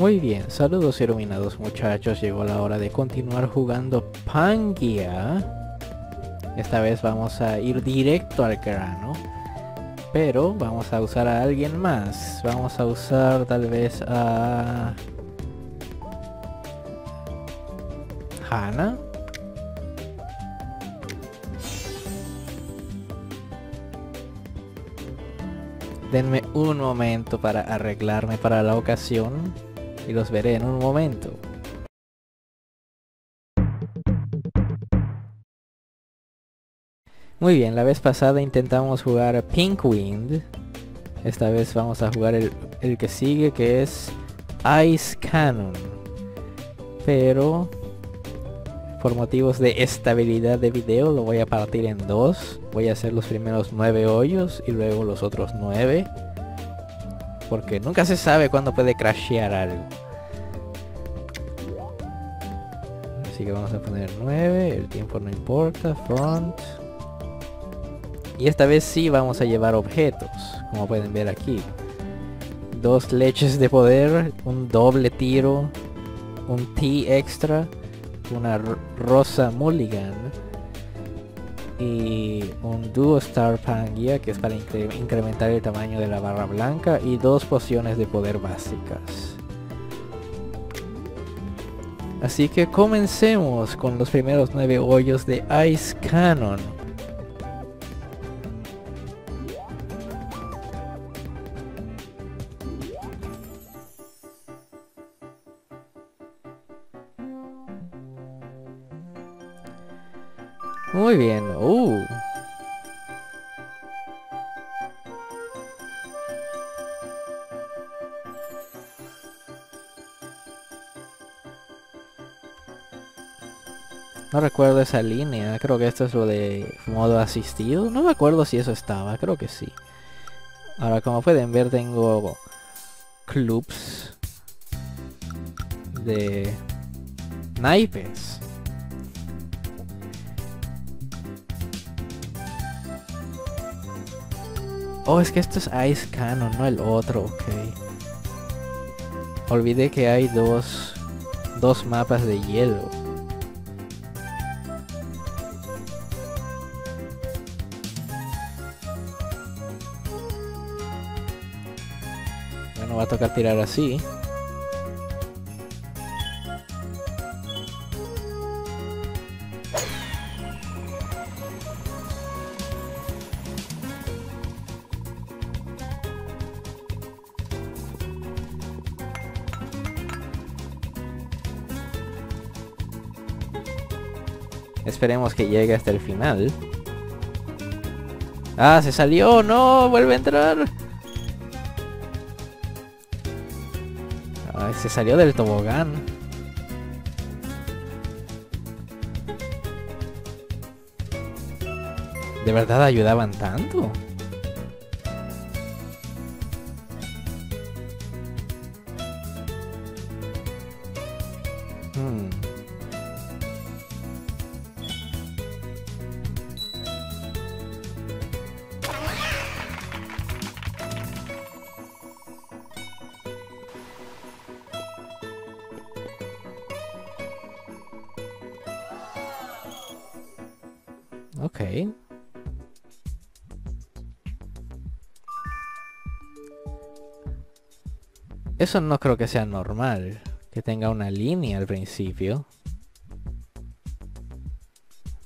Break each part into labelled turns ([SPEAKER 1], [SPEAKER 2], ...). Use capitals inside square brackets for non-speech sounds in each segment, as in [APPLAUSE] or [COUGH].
[SPEAKER 1] Muy bien, saludos iluminados muchachos, llegó la hora de continuar jugando Pangia. Esta vez vamos a ir directo al grano. Pero vamos a usar a alguien más. Vamos a usar tal vez a... Hannah. Denme un momento para arreglarme para la ocasión y los veré en un momento. Muy bien, la vez pasada intentamos jugar Pink Wind. Esta vez vamos a jugar el, el que sigue que es Ice Cannon. Pero por motivos de estabilidad de video lo voy a partir en dos. Voy a hacer los primeros nueve hoyos y luego los otros nueve. Porque nunca se sabe cuándo puede crashear algo. Así que vamos a poner 9, el tiempo no importa, front. Y esta vez sí vamos a llevar objetos, como pueden ver aquí. Dos leches de poder, un doble tiro, un T extra una rosa mulligan y un duo star pangia que es para incrementar el tamaño de la barra blanca y dos pociones de poder básicas así que comencemos con los primeros nueve hoyos de ice cannon Muy bien. Uh. Recuerdo esa línea, creo que esto es lo de modo asistido. No me acuerdo si eso estaba, creo que sí. Ahora como pueden ver tengo clubs de naipes. Oh, es que esto es Ice Cannon, no el otro, ok. Olvidé que hay dos, dos mapas de hielo. Va a tocar tirar así. Esperemos que llegue hasta el final. Ah, se salió. No, vuelve a entrar. Se salió del tobogán. ¿De verdad ayudaban tanto? Eso no creo que sea normal. Que tenga una línea al principio.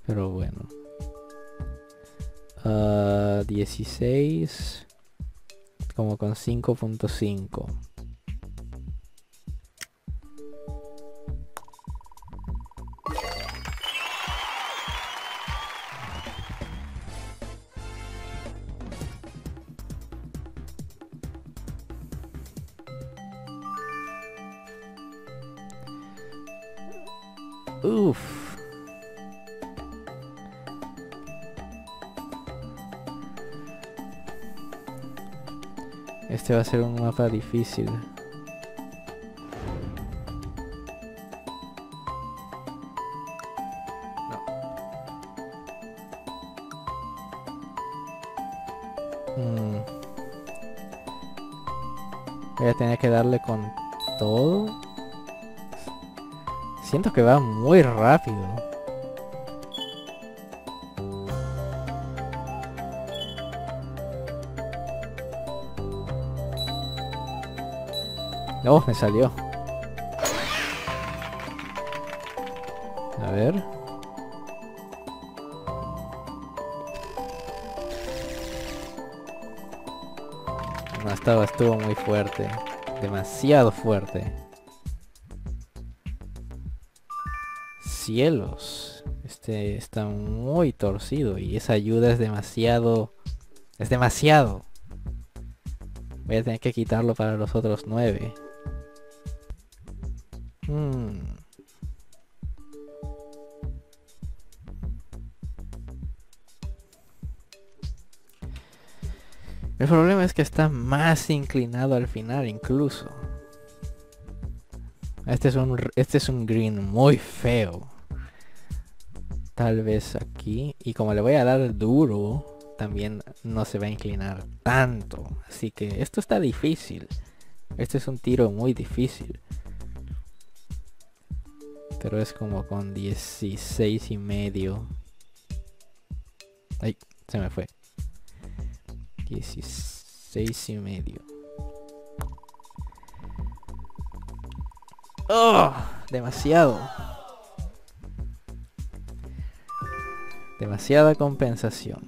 [SPEAKER 1] Pero bueno. 16. Ah, como con 5.5. Uf. Este va a ser un mapa difícil. Mm. Voy a tener que darle con todo. Siento que va muy rápido. No, me salió. A ver. No, estaba, estuvo muy fuerte. Demasiado fuerte. Cielos. Este está muy torcido y esa ayuda es demasiado... Es demasiado. Voy a tener que quitarlo para los otros nueve. Hmm. El problema es que está más inclinado al final incluso. Este es un, este es un green muy feo. Tal vez aquí. Y como le voy a dar duro, también no se va a inclinar tanto. Así que esto está difícil. Este es un tiro muy difícil. Pero es como con 16 y medio. Ay, se me fue. 16 y medio. ¡Oh! Demasiado. Demasiada compensación.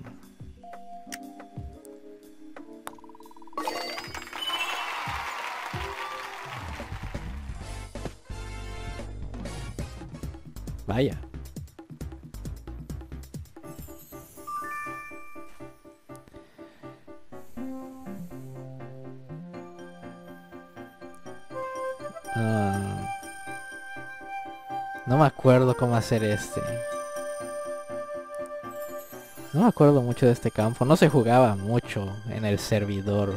[SPEAKER 1] Vaya. Ah. no me acuerdo cómo hacer este. No me acuerdo mucho de este campo. No se jugaba mucho en el servidor.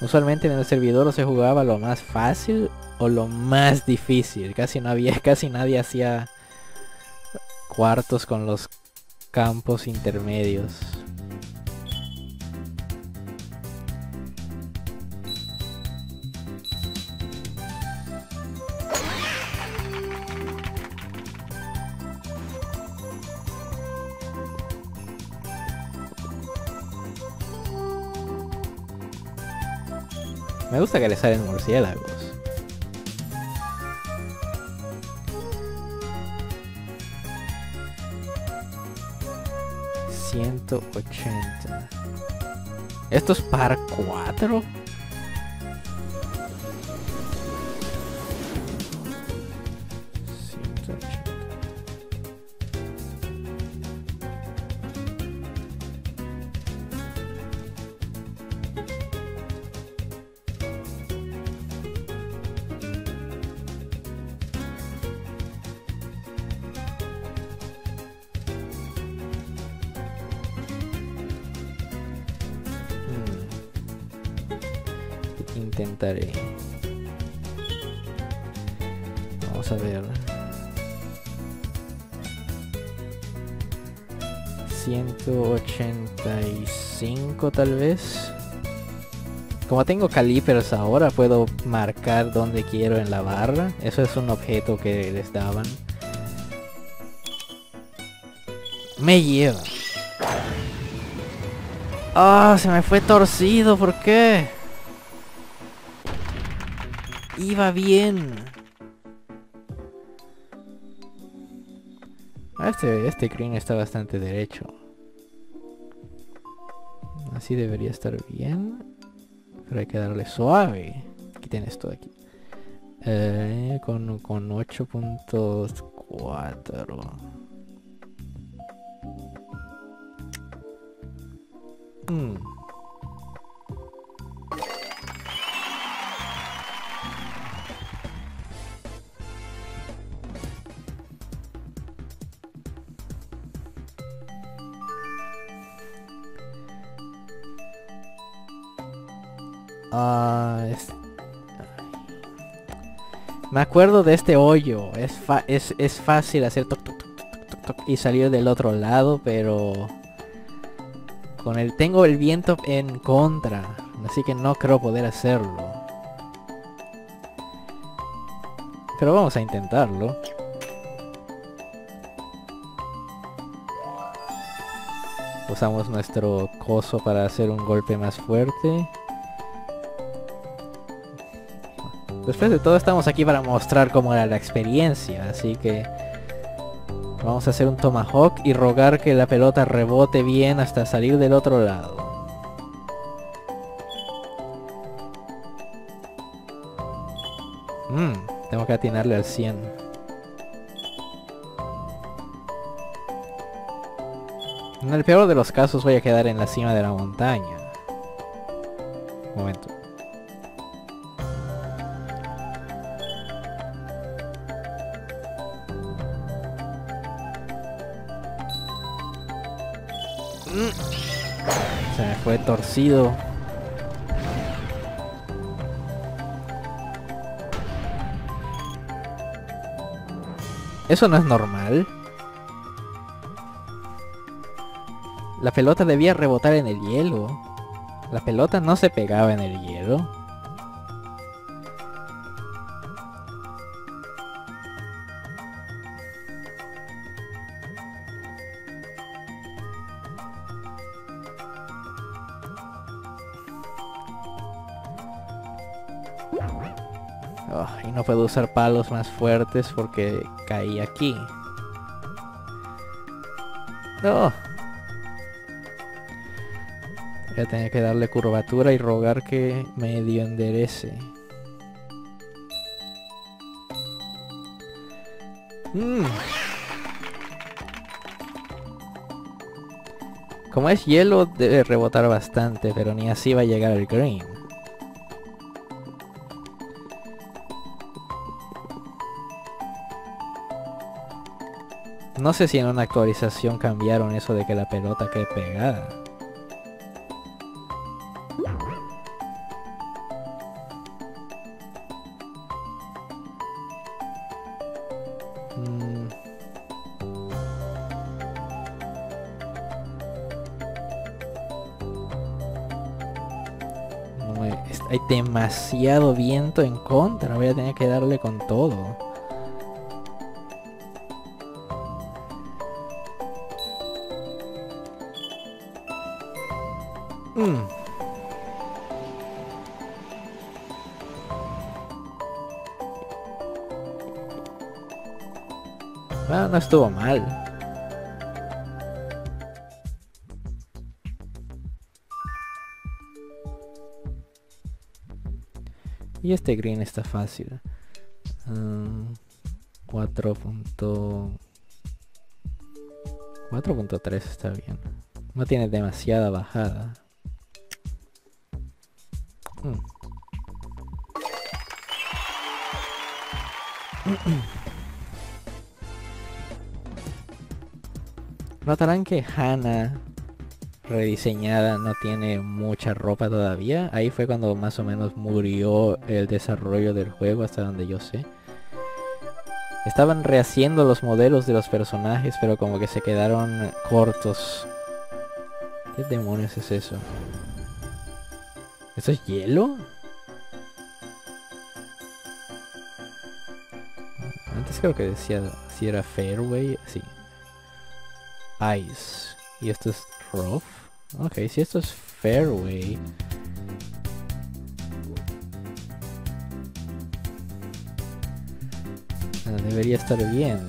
[SPEAKER 1] Usualmente en el servidor se jugaba lo más fácil o lo más difícil. Casi no había, [LAUGHS] casi nadie hacía cuartos con los campos intermedios. Me gusta que le salen murciélagos. Ciento ochenta. ¿Esto es par 4? Como tengo calipers ahora, puedo marcar donde quiero en la barra. Eso es un objeto que les daban. Me lleva. Ah, se me fue torcido, ¿por qué? Iba bien. Este, este green está bastante derecho. Así debería estar bien. Pero hay que darle suave. Quiten esto de aquí. Eh, con, con 8.4. acuerdo de este hoyo. Es, es, es fácil hacer toc, y salir del otro lado, pero... Con el tengo el viento en contra. Así que no creo poder hacerlo. Pero vamos a intentarlo. Usamos nuestro coso para hacer un golpe más fuerte. Después de todo estamos aquí para mostrar cómo era la experiencia, así que vamos a hacer un tomahawk y rogar que la pelota rebote bien hasta salir del otro lado. Mmm, tengo que atinarle al 100. En el peor de los casos voy a quedar en la cima de la montaña. Un momento. Fue. Eso no es normal. La pelota debía rebotar en el hielo. La pelota no se pegaba en el hielo. Puedo usar palos más fuertes porque caí aquí. No. Voy a tener que darle curvatura y rogar que medio enderece. Mm. Como es hielo debe rebotar bastante, pero ni así va a llegar el green. No sé si en una actualización cambiaron eso de que la pelota quede pegada. Mm. Hay demasiado viento en contra, voy a tener que darle con todo. Estuvo mal. Y este green está fácil. Mm, 4. 4.3 está bien. No tiene demasiada bajada. Mm. [CLEARS THROAT] Notarán que Hannah rediseñada no tiene mucha ropa todavía. Ahí fue cuando más o menos murió el desarrollo del juego hasta donde yo sé. Estaban rehaciendo los modelos de los personajes, pero como que se quedaron cortos. ¿Qué demonios es eso? ¿Eso es hielo? Antes creo que decía si era fairway, sí. Ice. Y esto es rough. Ok, si esto es fairway. ah, Debería estar bien.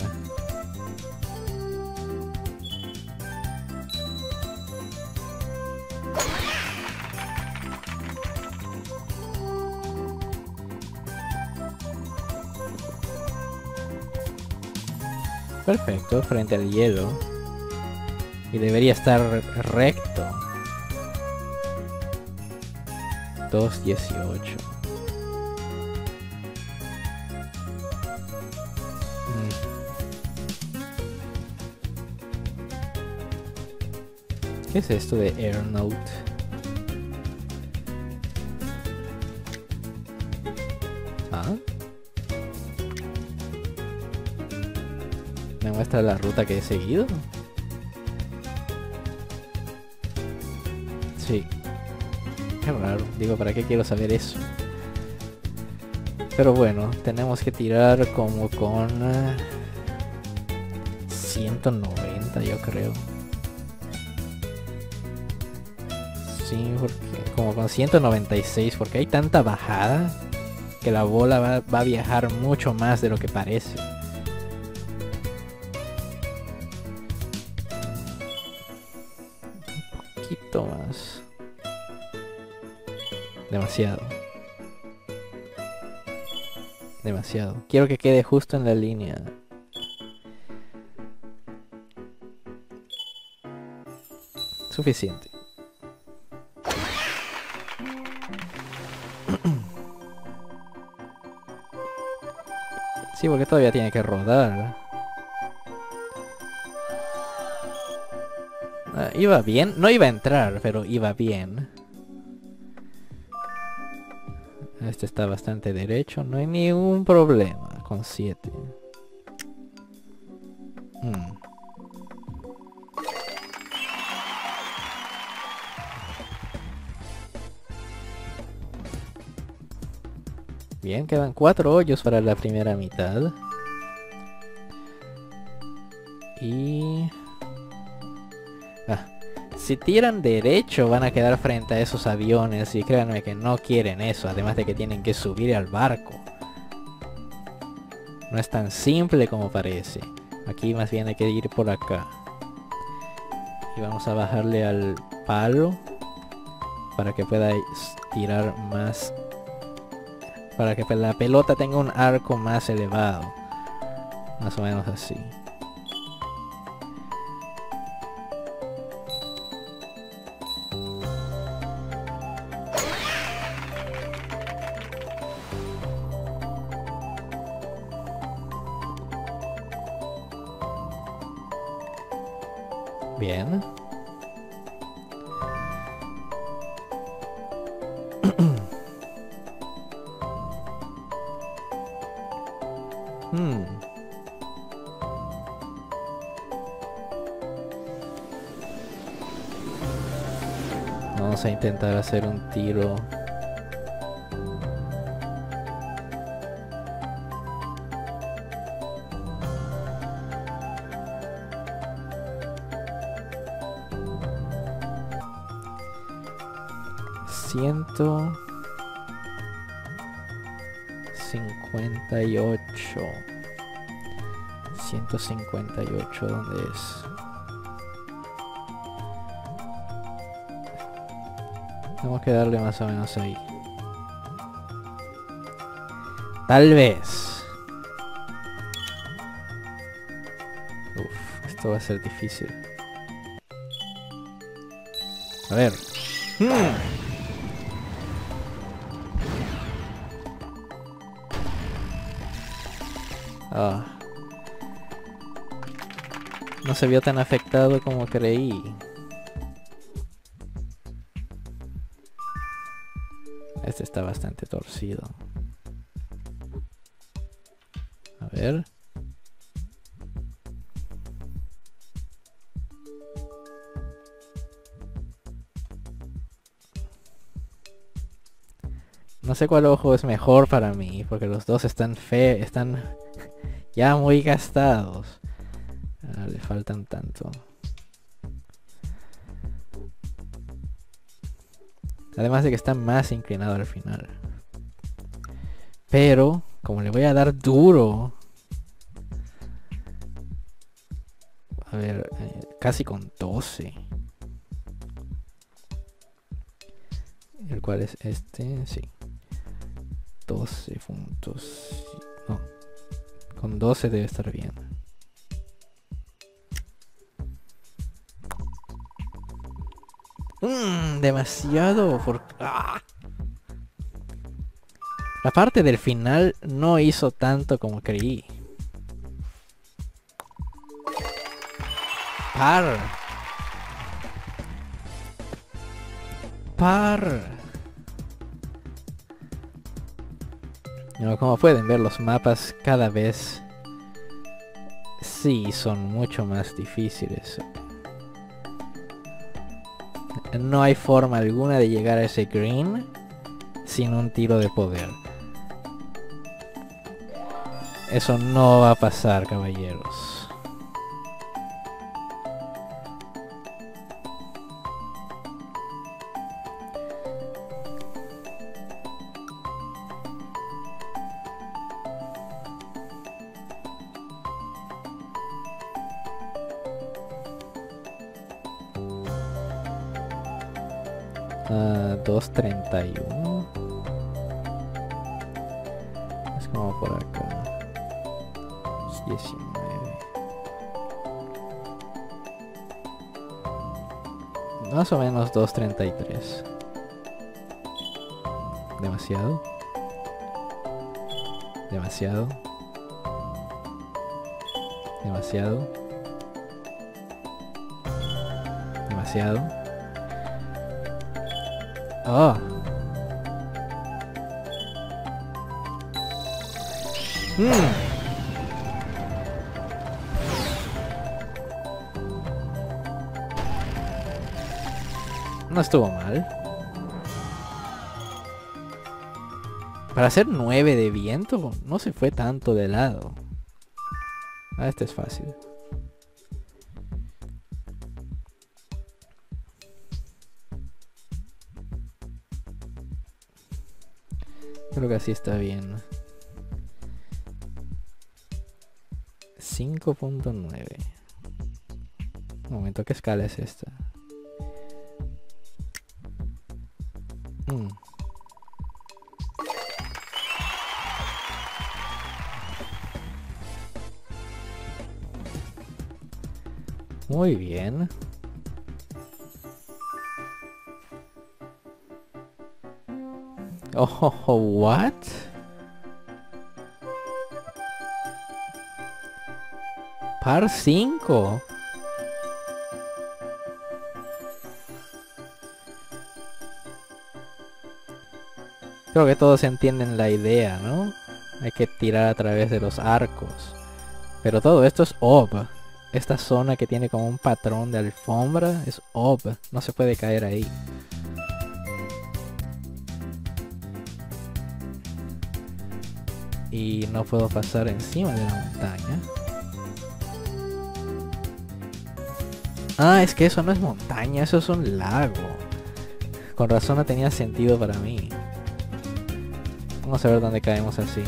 [SPEAKER 1] Perfecto, frente al hielo. Y debería estar recto. 2.18. Mm. ¿Qué es esto de AirNote? ¿Ah? ¿Me muestra la ruta que he seguido? Qué raro. Digo, ¿para qué quiero saber eso? Pero bueno, tenemos que tirar como con... 190 yo creo. Sí, porque como con 196, porque hay tanta bajada que la bola va, va a viajar mucho más de lo que parece. Un poquito más. Demasiado. Demasiado. Quiero que quede justo en la línea. Suficiente. [CLEARS THROAT] Sí, porque todavía tiene que rodar. Ah, iba bien. No iba a entrar, pero iba bien. Este está bastante derecho. No hay ningún problema con 7. Hmm. Bien, quedan cuatro hoyos para la primera mitad. Si tiran derecho van a quedar frente a esos aviones y créanme que no quieren eso, además de que tienen que subir al barco. No es tan simple como parece. Aquí más bien hay que ir por acá. Y vamos a bajarle al palo para que pueda tirar más para que la pelota tenga un arco más elevado. Más o menos así. Bien. [CLEARS THROAT] Hmm. Vamos a intentar hacer un tiro. Ciento... 58 158 ¿dónde es? Tenemos que darle más o menos ahí. Tal vez. Uf, esto va a ser difícil. A ver. Hmm. Se vio tan afectado como creí. Este está bastante torcido. A ver. No sé cuál ojo es mejor para mí, porque los dos están fe, están [LAUGHS] ya muy gastados. Faltan tanto. Además de que está más inclinado al final. Pero, como le voy a dar duro. A ver, eh, casi con 12. El cual es este, sí. 12 puntos. No, con 12 debe estar bien. Demasiado por... ¡Ah! La parte del final no hizo tanto como creí. Par. Par. como pueden ver los mapas cada vez sí son mucho más difíciles no hay forma alguna de llegar a ese green sin un tiro de poder. Eso no va a pasar, caballeros. 231 es como por acá. 19 más o menos 233 demasiado. Demasiado. Demasiado. Demasiado Oh. Hmm. No estuvo mal. Para hacer 9 de viento, no se fue tanto de lado. Ah, este es fácil. Que así está bien. 5.9. Un momento, ¿qué escala es esta? Mm. Muy bien. Oh, what? Par 5. Creo que todos entienden la idea, ¿no? Hay que tirar a través de los arcos. Pero todo esto es ob. Esta zona que tiene como un patrón de alfombra es ob. No se puede caer ahí. Y no puedo pasar encima de la montaña. Ah, es que eso no es montaña, eso es un lago. Con razón no tenía sentido para mí. Vamos a ver dónde caemos así.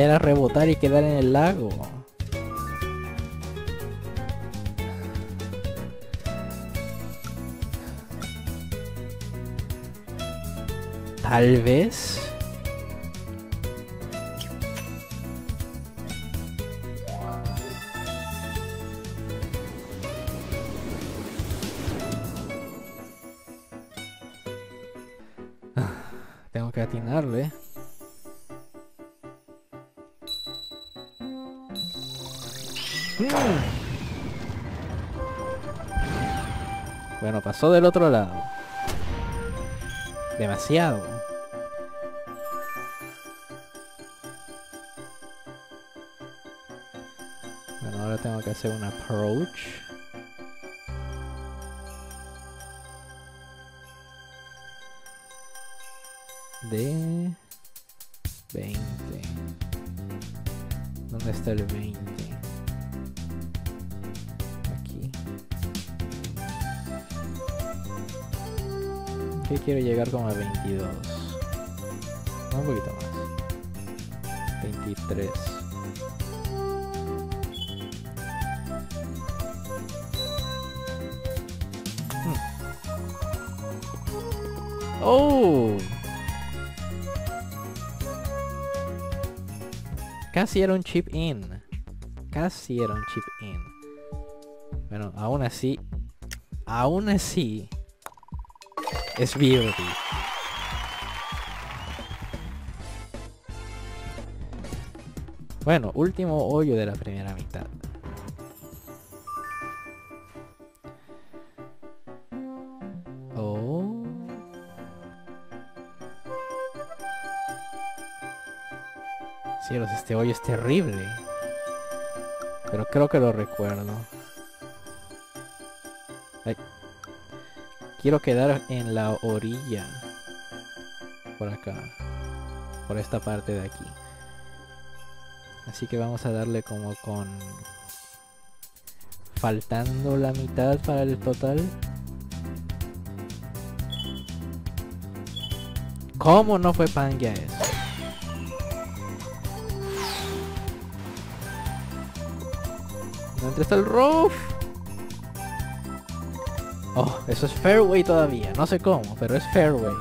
[SPEAKER 1] Idea era rebotar y quedar en el lago. Tal vez. [SIGHS] Tengo que atinarle. Pasó del otro lado. Demasiado. Bueno, ahora tengo que hacer un approach. De 20. ¿Dónde está el 20? Quiero llegar como a 22. un poquito más. 23. Hmm. ¡Oh! Casi era un chip in. Casi era un chip in. Bueno, aún así... Aún así... Es beauty. Bueno, último hoyo de la primera mitad. Oh. Cielos, este hoyo es terrible. Pero creo que lo recuerdo. Quiero quedar en la orilla. Por acá. Por esta parte de aquí. Así que vamos a darle como con... Faltando la mitad para el total. ¿Cómo no fue Pangia eso? ¿Dónde está el roof? Oh, eso es fairway todavía. No sé cómo, pero es fairway.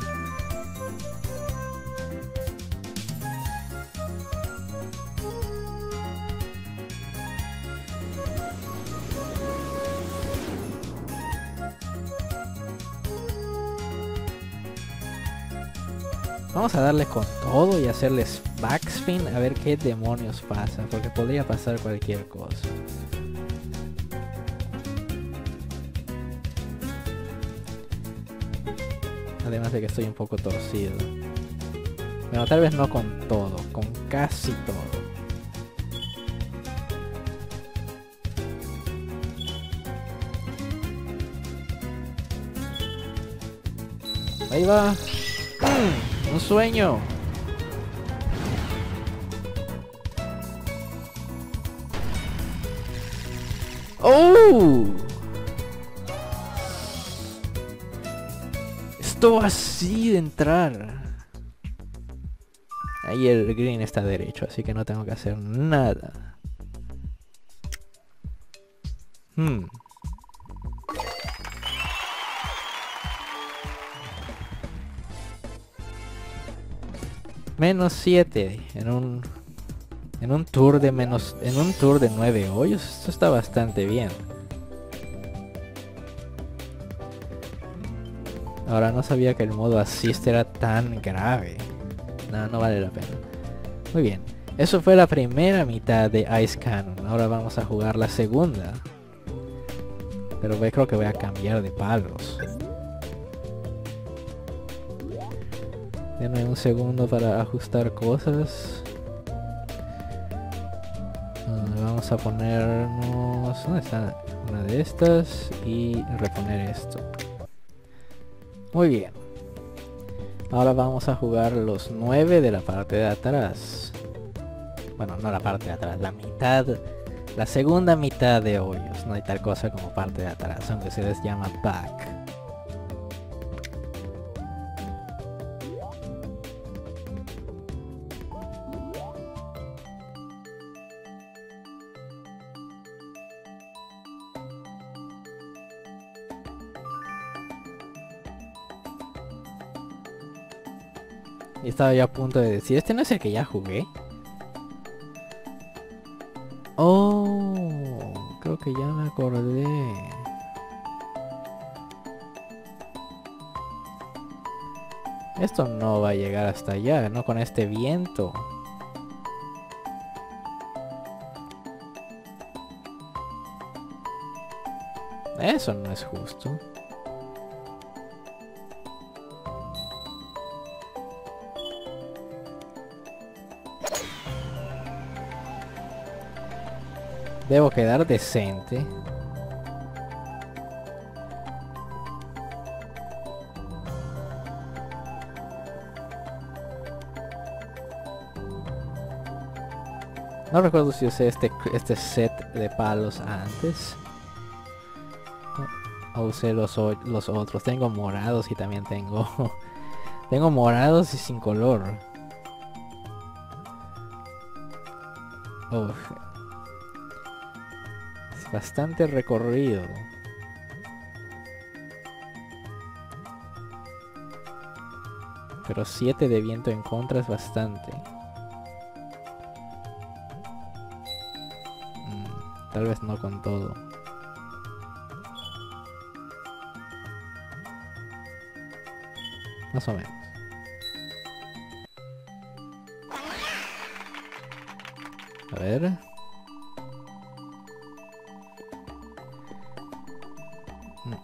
[SPEAKER 1] Vamos a darle con todo y hacerles backspin a ver qué demonios pasa, porque podría pasar cualquier cosa. Además de que estoy un poco torcido. Bueno, tal vez no con todo, con casi todo. Ahí va. Mm, un sueño. ¡Oh! Así de entrar. Ahí el green está derecho, así que no tengo que hacer nada. Hmm. Menos 7 en un en un tour de menos en un tour de 9 hoyos. Esto está bastante bien. Ahora no sabía que el modo assist era tan grave. No, no vale la pena. Muy bien. Eso fue la primera mitad de Ice Cannon. Ahora vamos a jugar la segunda. Pero creo que voy a cambiar de palos. Denme un segundo para ajustar cosas. Vamos a ponernos... ¿Dónde está? Una de estas y reponer esto. Muy bien. Ahora vamos a jugar los 9 de la parte de atrás. Bueno, no la parte de atrás, la mitad. La segunda mitad de hoyos. No hay tal cosa como parte de atrás, aunque se les llama back. Estaba ya a punto de decir, ¿este no es el que ya jugué? Oh, creo que ya me acordé. Esto no va a llegar hasta allá, no con este viento. Eso no es justo. Debo quedar decente. No recuerdo si usé este, este set de palos antes. O usé los, otros. Tengo morados y también tengo... [LAUGHS] tengo morados y sin color. Bastante recorrido. Pero 7 de viento en contra es bastante. Mm, tal vez no con todo. Más o menos. A ver.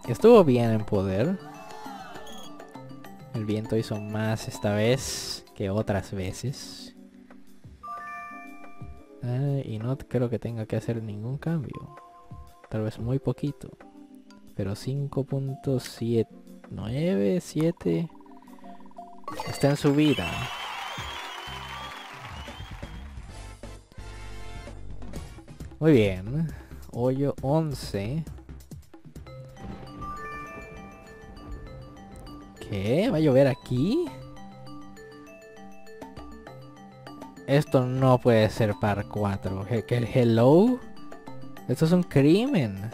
[SPEAKER 1] Estuvo bien en poder. El viento hizo más esta vez que otras veces. Ah, y no creo que tenga que hacer ningún cambio. Tal vez muy poquito. Pero 5.7... 9, 7... Está en su vida. Muy bien. Hoyo 11. ¿Qué? ¿Va a llover aquí? Esto no puede ser par 4. ¿Que el hello? Esto es un crimen.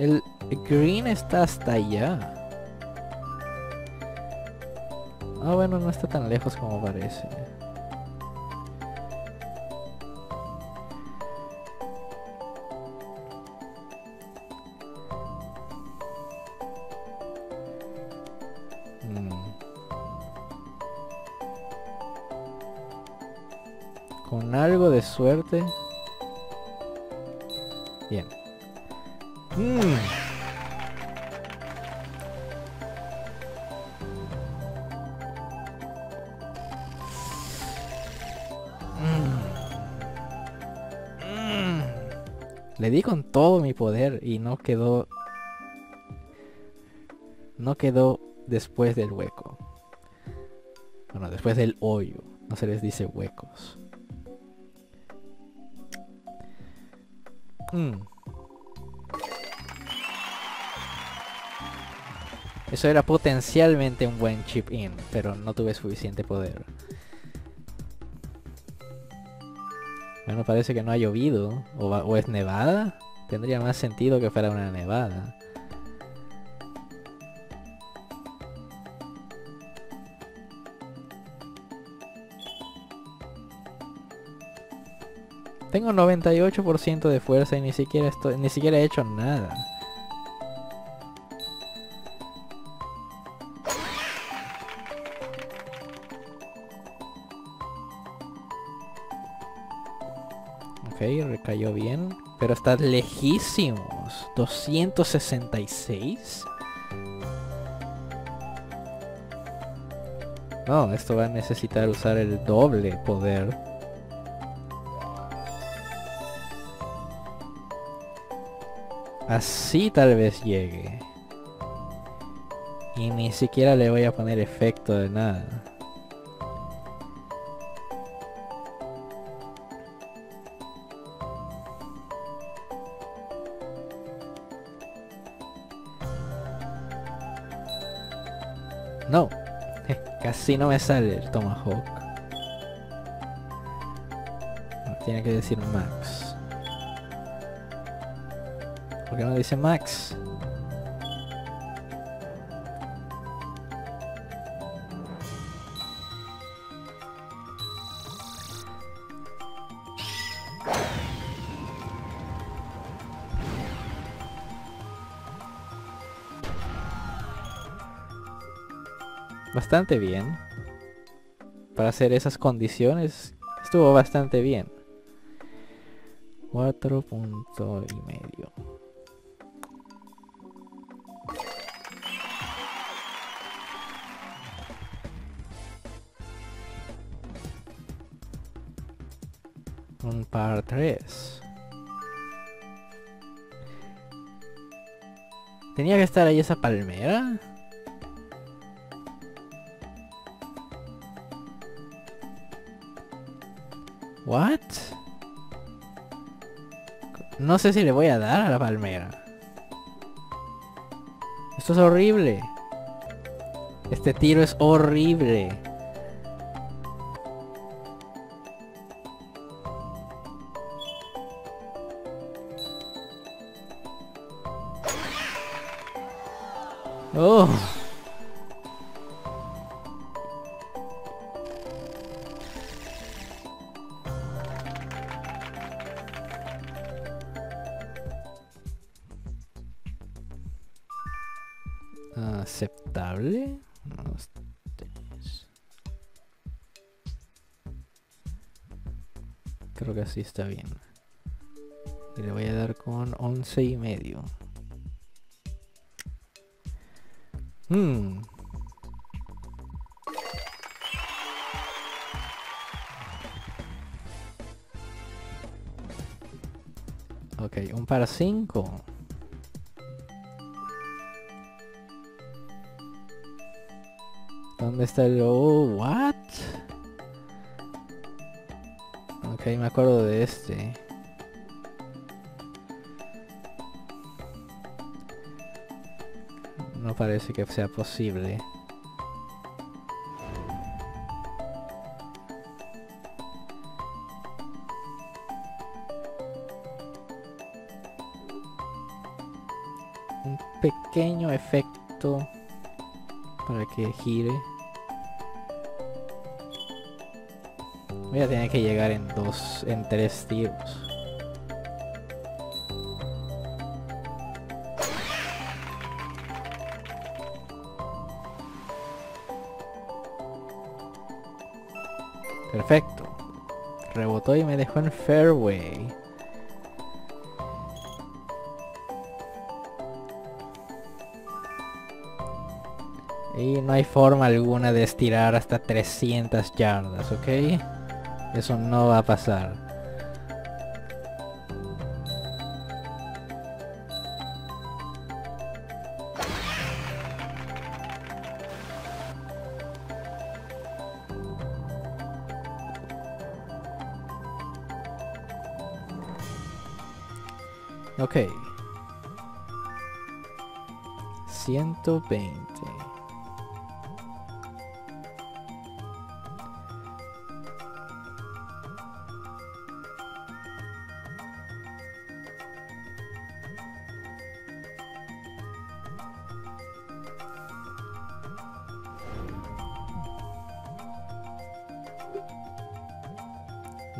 [SPEAKER 1] El green está hasta allá. Ah, bueno, no está tan lejos como parece. Mm. Con algo de suerte. Bien. Mm. Mm. Le di con todo mi poder y no quedó... No quedó después del hueco. Bueno, después del hoyo. No se les dice huecos. Mm. Eso era potencialmente un buen chip in, pero no tuve suficiente poder. Bueno, parece que no ha llovido. ¿O, es nevada? Tendría más sentido que fuera una nevada. Tengo 98% de fuerza y ni siquiera estoy, ni siquiera he hecho nada. Recayó bien. Pero está lejísimos. 266. No, esto va a necesitar usar el doble poder. Así tal vez llegue. Y ni siquiera le voy a poner efecto de nada. Casi no me sale el Tomahawk. Tiene que decir Max. ¿Por qué no dice Max? Bastante bien. Para hacer esas condiciones estuvo bastante bien. Cuatro punto y medio. Un par 3. ¿Tenía que estar ahí esa palmera? What? No sé si le voy a dar a la palmera. Esto es horrible. Este tiro es horrible. Está bien. Y le voy a dar con 11 y medio. Hmm. Ok, un para 5. ¿Dónde está el... Oh, what? Ok, me acuerdo de este. No parece que sea posible. Un pequeño efecto para que gire. Voy a tener que llegar en dos, en tres tiros. Perfecto. Rebotó y me dejó en fairway. Y no hay forma alguna de estirar hasta 300 yardas, ¿ok? Eso no va a pasar. Ok. 120.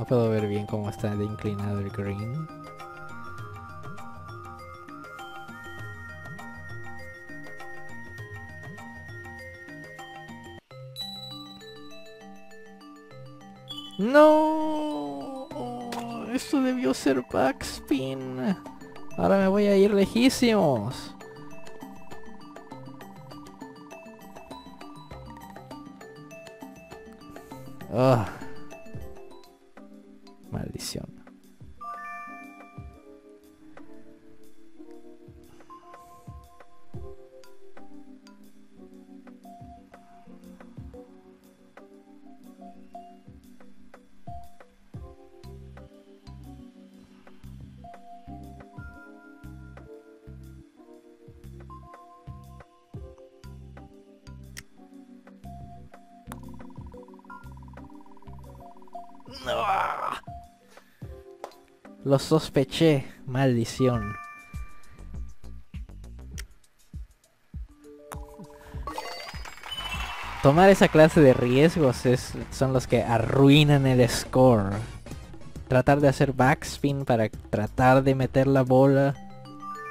[SPEAKER 1] No puedo ver bien cómo está de inclinado el green. No, esto debió ser backspin. Ahora me voy a ir lejísimos. Lo sospeché, maldición. Tomar esa clase de riesgos es, son los que arruinan el score. Tratar de hacer backspin para tratar de meter la bola,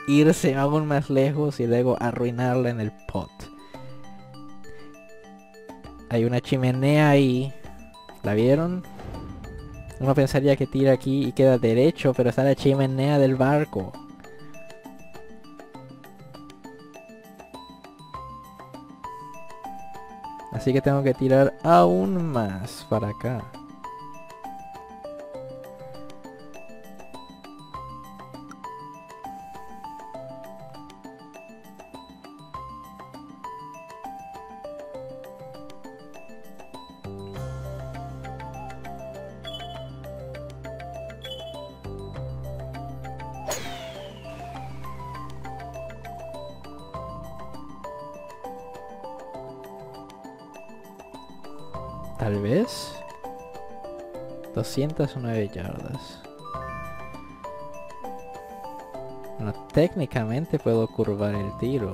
[SPEAKER 1] irse aún más lejos y luego arruinarla en el pot. Hay una chimenea ahí. ¿La vieron? Uno pensaría que tira aquí y queda derecho, pero está la chimenea del barco. Así que tengo que tirar aún más para acá. 209 yardas. Bueno, técnicamente puedo curvar el tiro.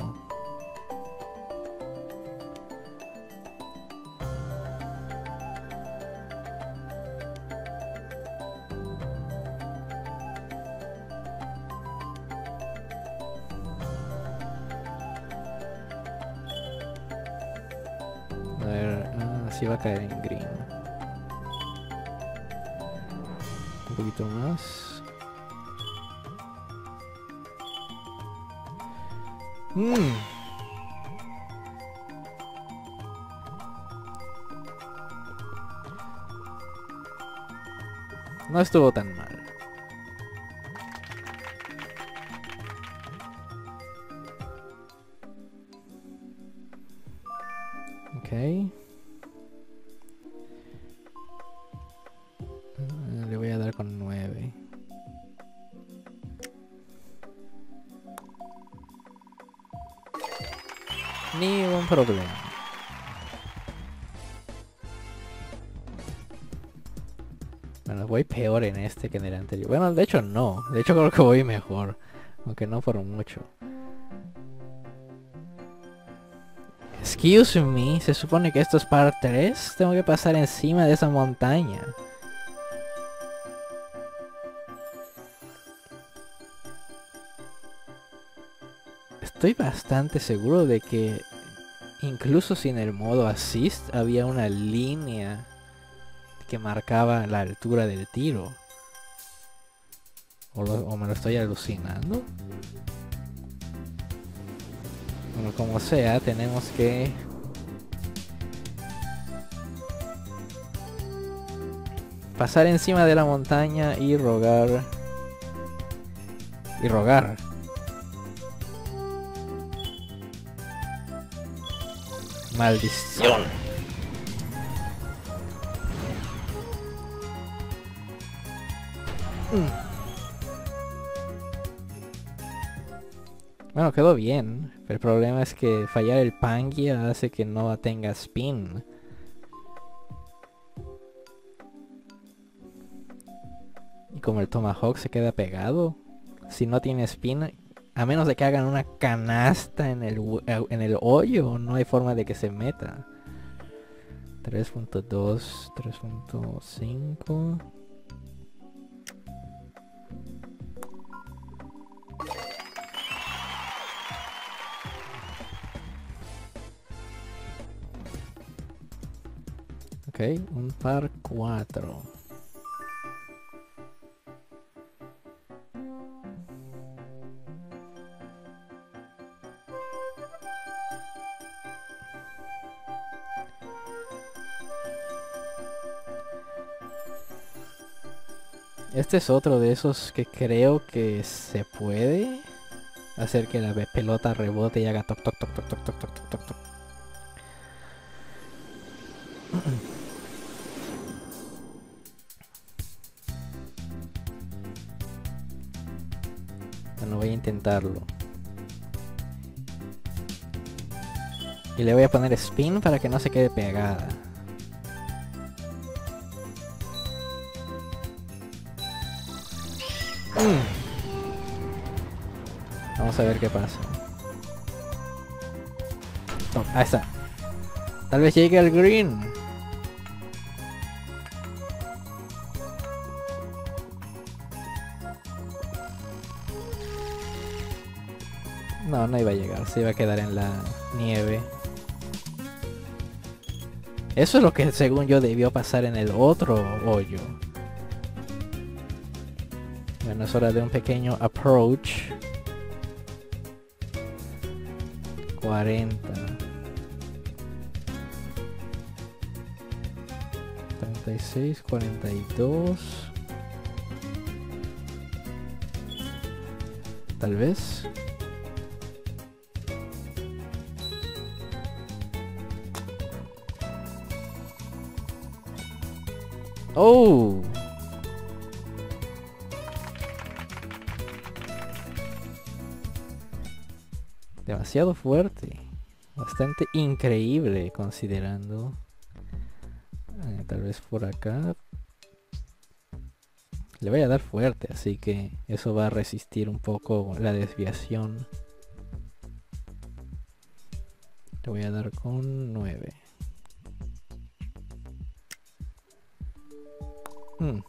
[SPEAKER 1] A ver, mm, sí va a caer en gris. Más. Mm. No estuvo tan mal. Bueno, de hecho no. De hecho creo que voy mejor. Aunque no por mucho. Excuse me, se supone que esto es par 3. Tengo que pasar encima de esa montaña. Estoy bastante seguro de que incluso sin el modo assist había una línea que marcaba la altura del tiro. O, me lo estoy alucinando. Bueno, como sea, tenemos que... Pasar encima de la montaña y rogar... Y rogar. Maldición. Mm. Bueno, quedó bien. El problema es que fallar el Pangia hace que no tenga spin. Y como el Tomahawk se queda pegado, si no tiene spin, a menos de que hagan una canasta en el, eh, en el hoyo, no hay forma de que se meta. 3.2, 3.5. Ok, un par 4. Este es otro de esos que creo que se puede hacer que la pe- pelota rebote y haga toc toc toc toc toc toc toc toc toc [CLEARS THROAT] intentarlo. Y le voy a poner spin para que no se quede pegada. Mm. Vamos a ver qué pasa. Oh, ahí está. Tal vez llegue al green. No, iba a llegar. Se iba a quedar en la nieve. Eso es lo que según yo debió pasar en el otro hoyo. Bueno, es hora de un pequeño approach. 40. 36, 42. Tal vez. Demasiado fuerte. Bastante increíble considerando. Eh, tal vez por acá. Le voy a dar fuerte, así que eso va a resistir un poco la desviación. Le voy a dar con 9. Hmm.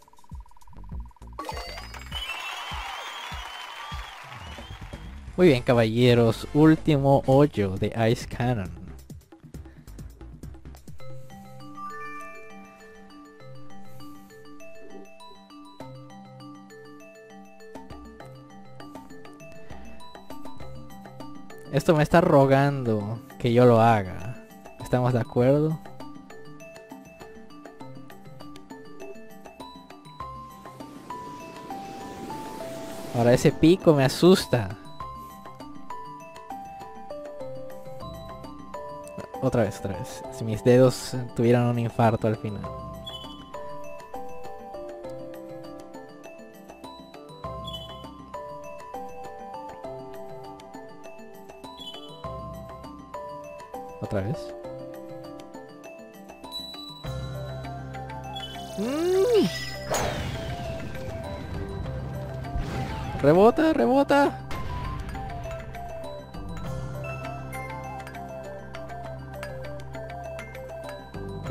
[SPEAKER 1] Muy bien, caballeros. Último hoyo de Ice Cannon. Esto me está rogando que yo lo haga. ¿Estamos de acuerdo? Ahora ese pico me asusta. Otra vez, otra vez. Si mis dedos tuvieran un infarto al final.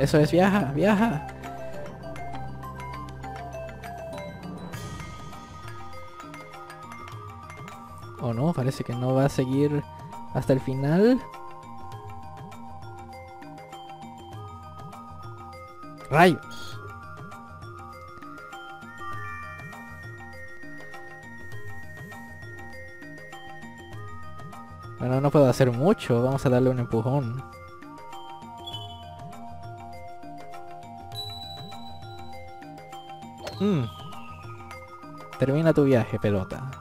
[SPEAKER 1] Eso es, viaja, viaja. O no, parece que no va a seguir hasta el final. Rayos. Bueno, no puedo hacer mucho. Vamos a darle un empujón. Mm. Termina tu viaje, pelota.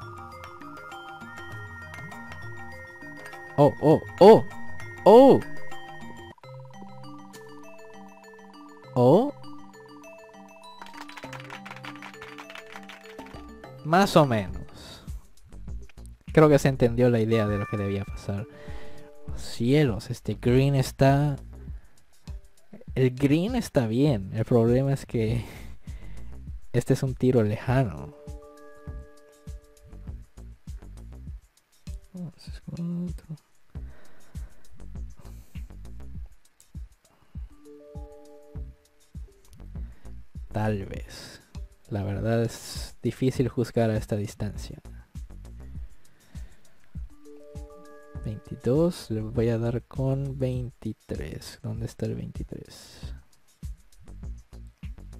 [SPEAKER 1] Oh, oh, oh, oh. Oh. Más o menos. Creo que se entendió la idea de lo que debía pasar. cielos, este green está... El green está bien. El problema es que este es un tiro lejano. Tal vez. La verdad es difícil juzgar a esta distancia. 22, le voy a dar con 23. ¿Dónde está el 23?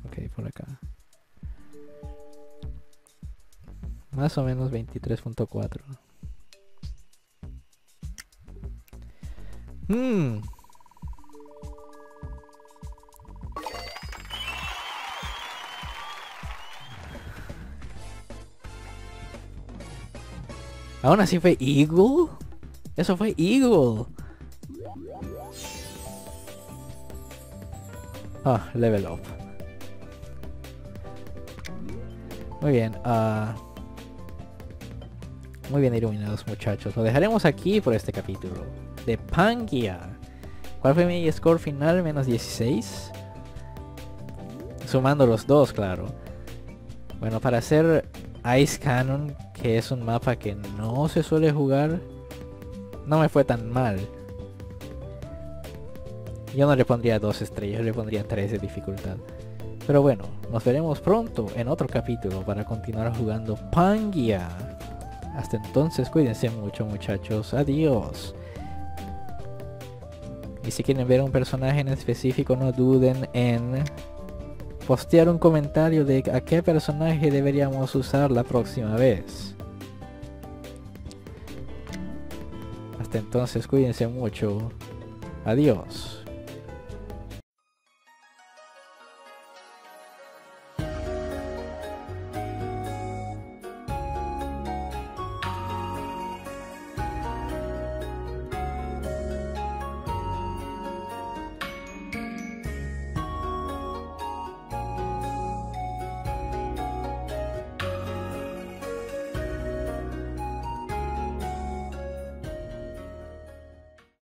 [SPEAKER 1] Ok, por acá. Más o menos 23.4. Hmm. Aún así fue Eagle. Eso fue Eagle. Ah, level up. Muy bien. Uh, muy bien iluminados muchachos. Lo dejaremos aquí por este capítulo. De Pangia. ¿Cuál fue mi score final? Menos 16. Sumando los dos, claro. Bueno, para hacer Ice Cannon, que es un mapa que no se suele jugar, no me fue tan mal. Yo no le pondría dos estrellas, le pondría tres de dificultad. Pero bueno, nos veremos pronto en otro capítulo para continuar jugando Pangia. Hasta entonces cuídense mucho muchachos. Adiós. Y si quieren ver un personaje en específico no duden en postear un comentario de a qué personaje deberíamos usar la próxima vez. Hasta entonces cuídense mucho. Adiós.